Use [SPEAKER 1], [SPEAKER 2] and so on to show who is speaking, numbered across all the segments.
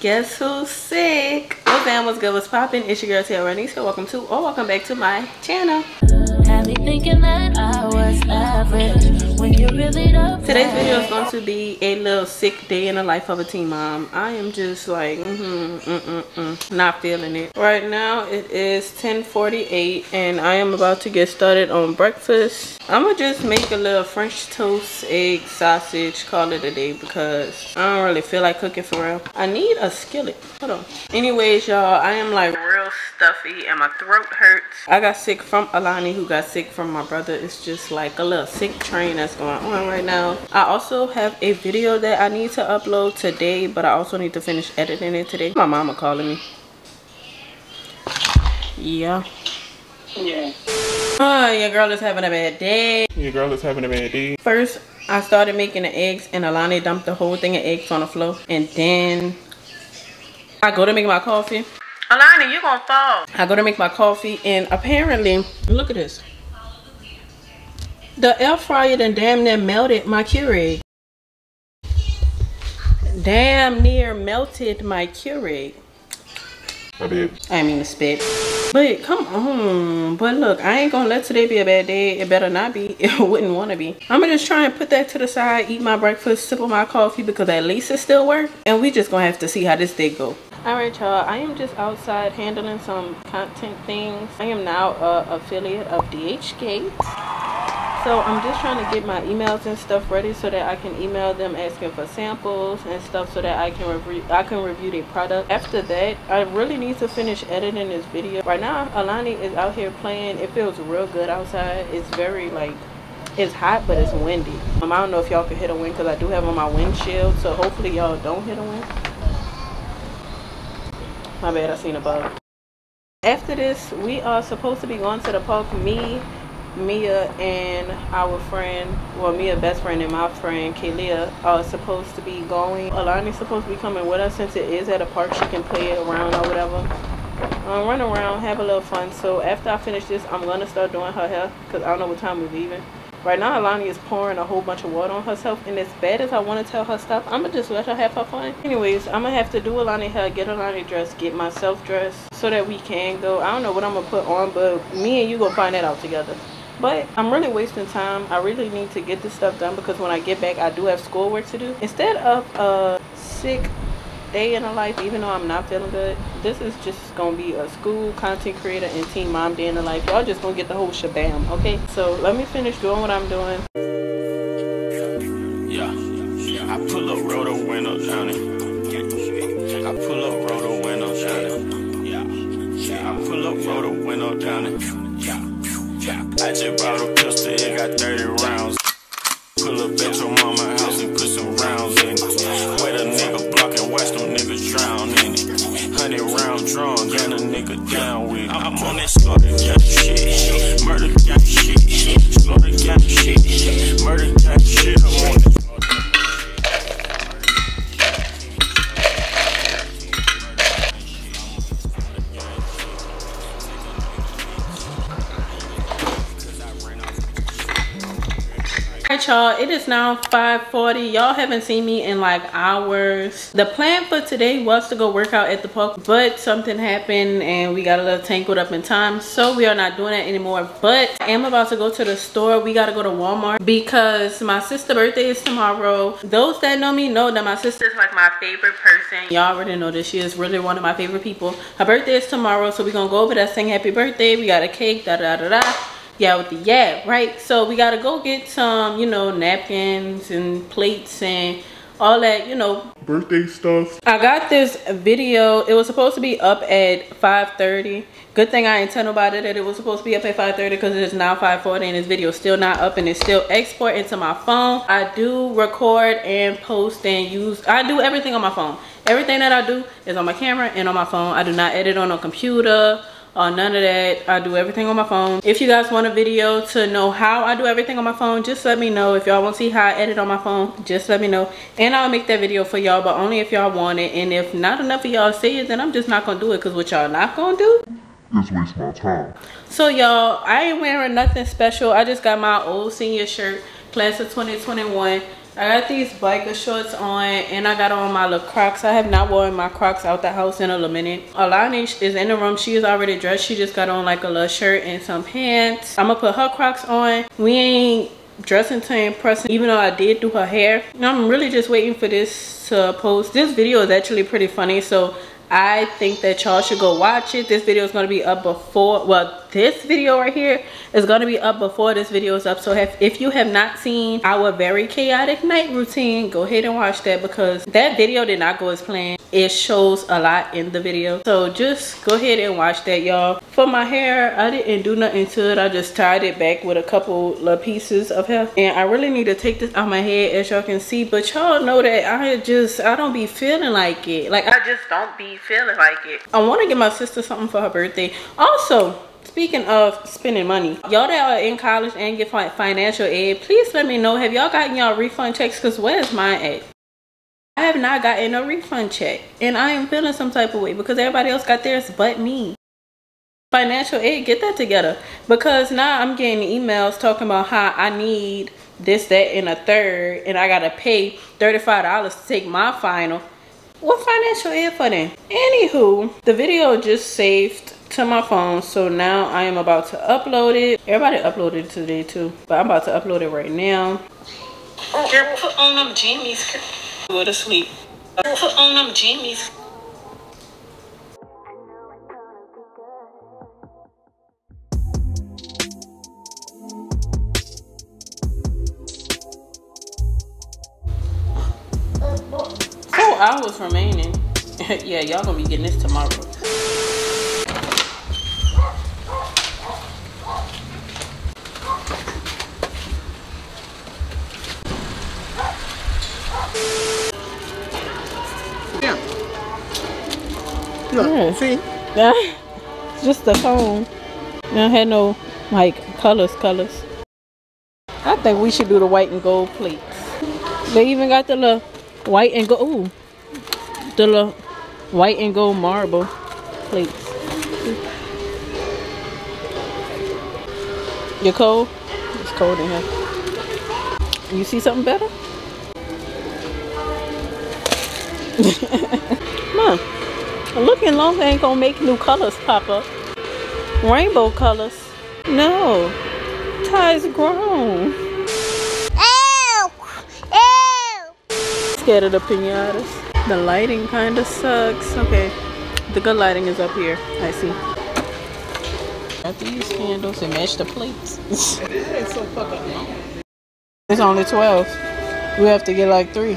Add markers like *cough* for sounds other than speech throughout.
[SPEAKER 1] Guess who's sick? what's fam what's good? What's popping? It's your girl Tiera So Welcome to or welcome back to my channel. Thinking that I was average when you really Today's video is going to be a little sick day in the life of a teen mom. I am just like, mm -hmm, mm -mm -mm, not feeling it. Right now it is 10:48 and I am about to get started on breakfast. I'm gonna just make a little French toast, egg, sausage, call it a day because I don't really feel like cooking for real. I need a skillet. Hold on. Anyways, y'all, I am like real stuffy and my throat hurts. I got sick from Alani who got sick from my brother. It's just like a little sick train that's going on right now. I also have a video that I need to upload today, but I also need to finish editing it today. My mama calling me. Yeah. Yeah. Oh, your girl is having a bad day.
[SPEAKER 2] Your girl is having a bad day.
[SPEAKER 1] First, I started making the eggs and Alani dumped the whole thing of eggs on the floor. And then I go to make my coffee. Alani, you're gonna fall. I go to make my coffee and apparently, look at this. The air fryer done damn near melted my Keurig. Damn near melted my Keurig. I did. I mean to spit. But come on. But look, I ain't gonna let today be a bad day. It better not be. *laughs* It wouldn't want to be. I'm gonna just try and put that to the side, eat my breakfast, sip on my coffee because at least it still work. And we just gonna have to see how this day go. Alright y'all, I am just outside handling some content things. I am now a affiliate of DHgate. So I'm just trying to get my emails and stuff ready so that I can email them asking for samples and stuff so that I can review I can review their product. After that, I really need to finish editing this video. Right now, Alani is out here playing. It feels real good outside. It's very like it's hot but it's windy. Um, I don't know if y'all can hit a wind because I do have on my windshield. So hopefully y'all don't hit a wind. My bad, I seen a bug. After this, we are supposed to be going to the park. Me, Mia and our friend, well, Mia best friend and my friend Kalia are supposed to be going. Alani's supposed to be coming with us since it is at a park. She can play it around or whatever. Um, run around, have a little fun. So after I finish this, I'm gonna start doing her hair because I don't know what time we're leaving. Right now, Alani is pouring a whole bunch of water on herself, and as bad as I want to tell her stuff, I'm gonna just let her have her fun. Anyways, I'm gonna have to do Alani hair, get Alani dressed, get myself dressed, so that we can go. I don't know what I'm gonna put on, but me and you gonna find that out together but i'm really wasting time. I really need to get this stuff done because when i get back i do have schoolwork to do. Instead of a sick day in a life even though i'm not feeling good this is just gonna be a school content creator and teen mom day in the life. Y'all just gonna get the whole shabam okay? So let me finish doing what i'm doing just bought a pistol, it got 30 rounds. Pull up at your mama house and put some rounds in it. Wait a nigga block and watch them niggas drown in it. Hundred round drawn, gun a nigga down with it. I'm on that slaughter gang shit, murder gang shit, slaughter gang shit, murder gang shit. I'm on that right y'all it is now 5:40. y'all haven't seen me in like hours. The plan for today was to go work out at the park but something happened and we got a little tangled up in time so we are not doing that anymore. But i am about to go to the store. We got to go to walmart because my sister's birthday is tomorrow. Those that know me know that my sister is like my favorite person. Y'all already know that she is really one of my favorite people. Her birthday is tomorrow so we're gonna go over there sing happy birthday. We got a cake da da da da yeah with the yeah right? So we gotta go get some you know napkins and plates and all that you know.
[SPEAKER 2] Birthday stuff.
[SPEAKER 1] I got this video. It was supposed to be up at 5:30. good thing i didn't tell nobody that it was supposed to be up at 5:30 because it is now 5:40 and this video is still not up and it's still exporting to my phone. I do record and post and use i do everything on my phone. Everything that i do is on my camera and on my phone. I do not edit on a computer uh, none of that. I do everything on my phone. If you guys want a video to know how i do everything on my phone just let me know. If y'all want to see how i edit on my phone just let me know. And i'll make that video for y'all but only if y'all want it. And if not enough of y'all see it then i'm just not gonna do it because what y'all not gonna do?
[SPEAKER 2] Is waste my time.
[SPEAKER 1] So y'all i ain't wearing nothing special. I just got my old senior shirt class of 2021 I got these biker shorts on and I got on my little crocs. I have not worn my crocs out the house in a little minute. Alani is in the room. She is already dressed. She just got on like a little shirt and some pants. I'm gonna put her crocs on. We ain't dressing to impress even though I did do her hair. I'm really just waiting for this to post. This video is actually pretty funny so I think that y'all should go watch it. This video is going to be up before, well, this video right here is going to be up before this video is up. So if, if you have not seen our very chaotic night routine, go ahead and watch that because that video did not go as planned it shows a lot in the video. So just go ahead and watch that y'all. For my hair i didn't do nothing to it. I just tied it back with a couple little pieces of hair. And i really need to take this out my head as y'all can see. But y'all know that i just i don't be feeling like it. Like i just don't be feeling like it. I want to get my sister something for her birthday. Also Speaking of spending money, y'all that are in college and get financial aid, please let me know. Have y'all gotten y'all refund checks? Because where's mine at? I have not gotten a refund check and I am feeling some type of way because everybody else got theirs but me. Financial aid, get that together because now I'm getting emails talking about how I need this, that, and a third and I gotta pay $35 to take my final. What financial aid for them? Anywho, the video just saved to my phone so now I am about to upload it. Everybody uploaded it today too, but I'm about to upload it right now. Girl, put on them jammies go to sleep. Put on them jammies. Four hours remaining. *laughs* yeah, y'all gonna be getting this tomorrow. Look, yeah. see? Yeah. just the phone. I had no like colors, colors. I think we should do the white and gold plates. They even got the little white and gold. Ooh, the little white and gold marble plates. You cold? It's cold in here. You see something better? *laughs* Come on. Looking long ain't gonna make new colors pop up. Rainbow colors. No. Ty's grown. Ew! Ew! Scared of the pinatas. The lighting kind of sucks. Okay. The good lighting is up here. I see. Got these candles and match the plates. *laughs* it's so fucking long. It's only 12. We have to get like three.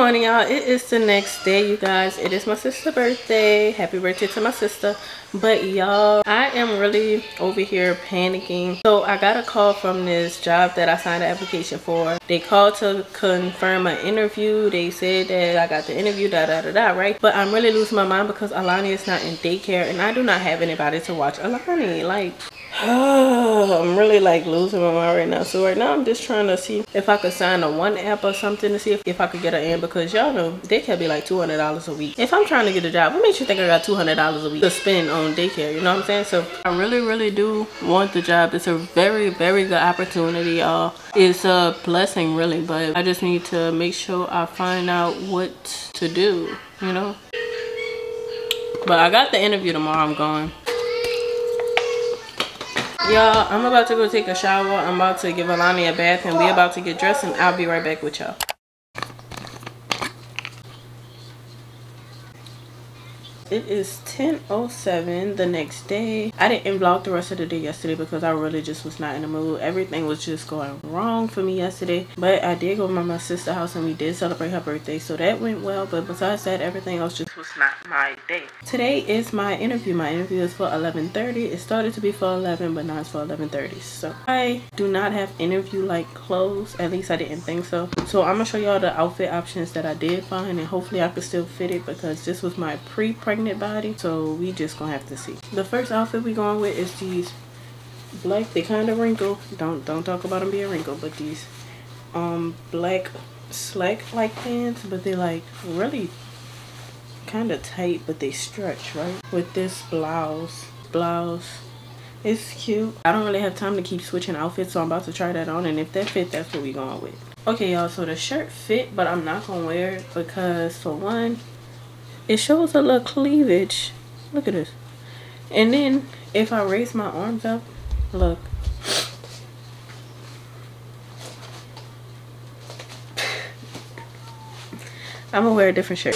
[SPEAKER 1] morning, y'all. It is the next day, you guys. It is my sister's birthday. Happy birthday to my sister. But y'all, I am really over here panicking. So I got a call from this job that I signed an application for. They called to confirm an interview. They said that I got the interview, da da da da, right? But I'm really losing my mind because Alani is not in daycare and I do not have anybody to watch Alani. Like, *sighs* I'm really like losing my mind right now. So right now I'm just trying to see if I could sign a one app or something to see if, if I could get an in because y'all know daycare be like $200 a week. If I'm trying to get a job, what makes you think I got $200 a week to spend on daycare? You know what I'm saying? So I really, really do want the job. It's a very, very good opportunity, y'all. It's a blessing really, but I just need to make sure I find out what to do, you know? But I got the interview tomorrow. I'm going. Y'all, I'm about to go take a shower. I'm about to give Alani a bath and we about to get dressed and I'll be right back with y'all. It is 10.07 the next day. I didn't vlog the rest of the day yesterday because i really just was not in the mood. Everything was just going wrong for me yesterday. But i did go to my sister's house and we did celebrate her birthday so that went well. But besides that everything else just was not my day. Today is my interview. My interview is for 11:30. it started to be for 11 but now it's for 11:30. so i do not have interview like clothes. At least i didn't think so. So i'm gonna show y'all the outfit options that i did find and hopefully i could still fit it because this was my pre-pregnant pregnant body so we just gonna have to see. The first outfit we going with is these black they kind of wrinkle don't don't talk about them being wrinkled but these um black slack like pants but they like really kind of tight but they stretch right? With this blouse blouse. It's cute. I don't really have time to keep switching outfits so i'm about to try that on and if that fit that's what we going with. Okay y'all so the shirt fit but i'm not gonna wear it because for one it shows a little cleavage. Look at this. And then if I raise my arms up look. *laughs* I'm gonna wear a different shirt.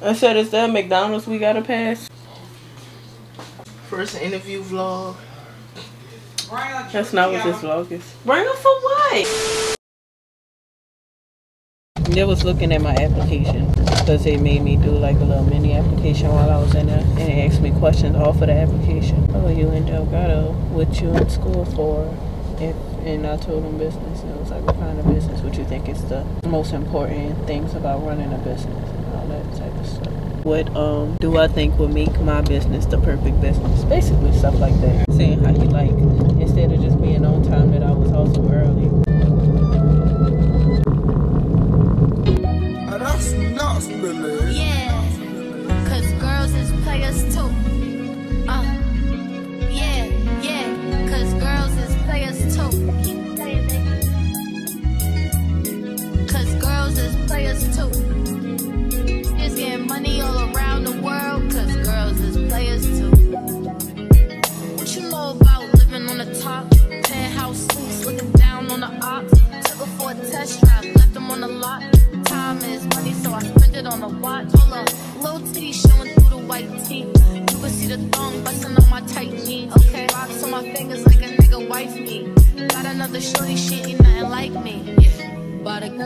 [SPEAKER 1] I said is that McDonald's we gotta pass? First interview vlog. That's not what this vlog is. Bring them for what they was looking at my application because they made me do like a little mini application while I was in there and they asked me questions off of the application. Oh, you in Delgado? What you in school for? If, and I told them business and it was like, what kind of business would you think is the most important things about running a business and all that type of stuff. What um do I think will make my business the perfect business? Basically stuff like that. Saying how you like instead of just being on time that I was also early.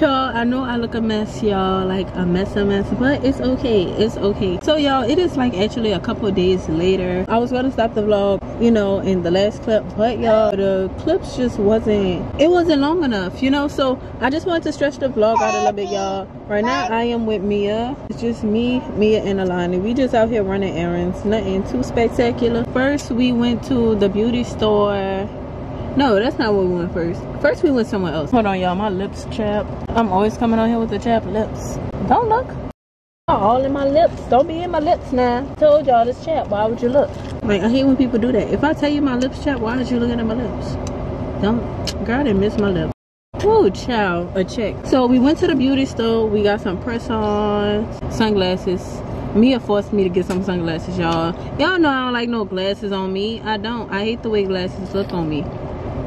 [SPEAKER 1] y'all i know i look a mess y'all like a mess a mess but it's okay it's okay. So y'all it is like actually a couple days later. I was gonna stop the vlog you know in the last clip but y'all the clips just wasn't it wasn't long enough you know? So i just wanted to stretch the vlog out a little bit y'all. Right now i am with mia. It's just me mia and alani. We just out here running errands nothing too spectacular. First we went to the beauty store no, that's not where we went first. First, we went somewhere else. Hold on, y'all. My lips chap. I'm always coming on here with the chap lips. Don't look. All in my lips. Don't be in my lips now. Told y'all this chap. Why would you look? Like, I hate when people do that. If I tell you my lips chap, why are you looking at my lips? Don't. Girl, I didn't miss my lips. Ooh, child, a check. So we went to the beauty store. We got some press-on sunglasses. Mia forced me to get some sunglasses, y'all. Y'all know I don't like no glasses on me. I don't. I hate the way glasses look on me.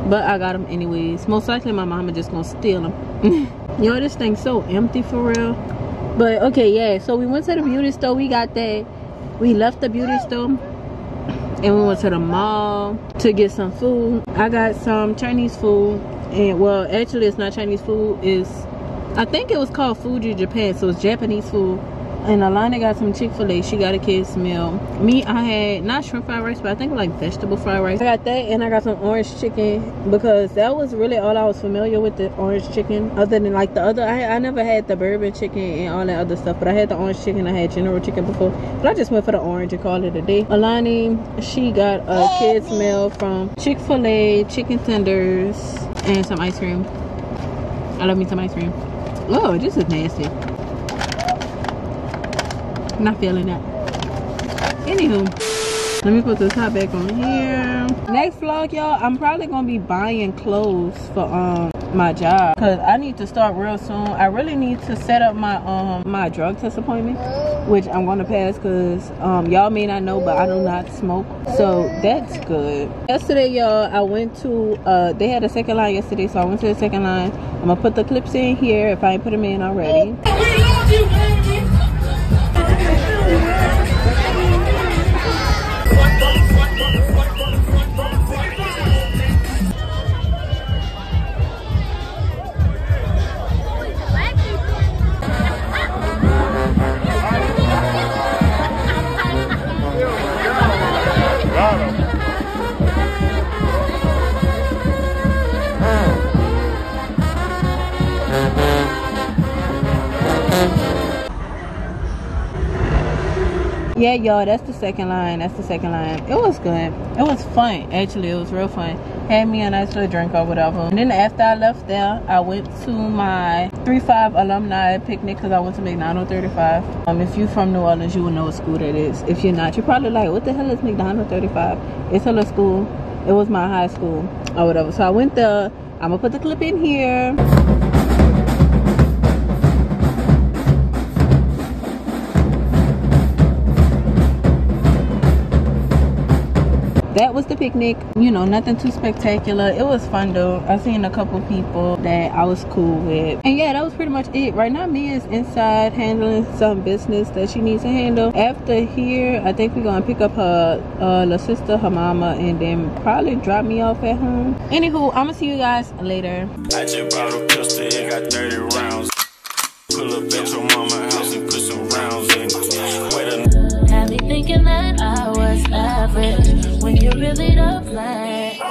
[SPEAKER 1] But I got them anyways. Most likely my mama just gonna steal them. *laughs* Yo, this thing's so empty for real. But okay, yeah. So we went to the beauty store. We got that. We left the beauty store and we went to the mall to get some food i got some chinese food and well actually it's not chinese food it's i think it was called fuji japan so it's japanese food and Alani got some Chick-fil-A. She got a kid's meal. Me, I had not shrimp fried rice, but I think like vegetable fried rice. I got that and I got some orange chicken because that was really all I was familiar with the orange chicken. Other than like the other, I, I never had the bourbon chicken and all that other stuff, but I had the orange chicken. I had general chicken before, but I just went for the orange and called it a day. Alani, she got a kid's meal from Chick-fil-A, chicken tenders, and some ice cream. I love me some ice cream. Oh, this is nasty. Not feeling that. Anywho, let me put the top back on here. Next vlog, y'all, I'm probably gonna be buying clothes for um my job because I need to start real soon. I really need to set up my um my drug test appointment, which I'm gonna pass because um y'all may not know, but I do not smoke, so that's good. Yesterday, y'all, I went to uh they had a second line yesterday, so I went to the second line. I'm gonna put the clips in here if I ain't put them in already. Yeah y'all that's the second line that's the second line. It was good. It was fun actually it was real fun. Had me a nice little drink or whatever. And then after i left there i went to my 3-5 alumni picnic because i went to McDonogh 35 um if you're from new orleans you will know what school that is. If you're not you're probably like what the hell is McDonogh 35 it's a little school. It was my high school or whatever. So i went there. I'm gonna put the clip in here that was the picnic. You know nothing too spectacular. It was fun though. I seen a couple people that i was cool with. And yeah that was pretty much it. Right now Mia is inside handling some business that she needs to handle. After here i think we're gonna pick up her uh sister her mama and then probably drop me off at home. Anywho i'm gonna see you guys later.
[SPEAKER 3] I just bought a pistol got 30 rounds. Pull up at your mama house and
[SPEAKER 4] I was average when you really don't play.